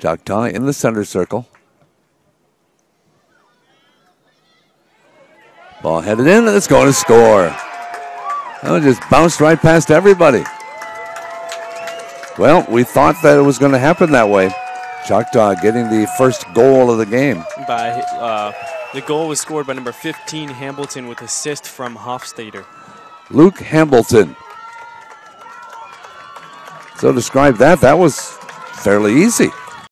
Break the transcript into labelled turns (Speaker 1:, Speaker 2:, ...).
Speaker 1: Choctaw in the center circle. Ball headed in, and it's going to score. Oh, just bounced right past everybody. Well, we thought that it was going to happen that way. Choctaw getting the first goal of the game.
Speaker 2: By uh, the goal was scored by number 15 Hambleton with assist from Hofstadter.
Speaker 1: Luke Hambleton. So describe that. That was fairly easy.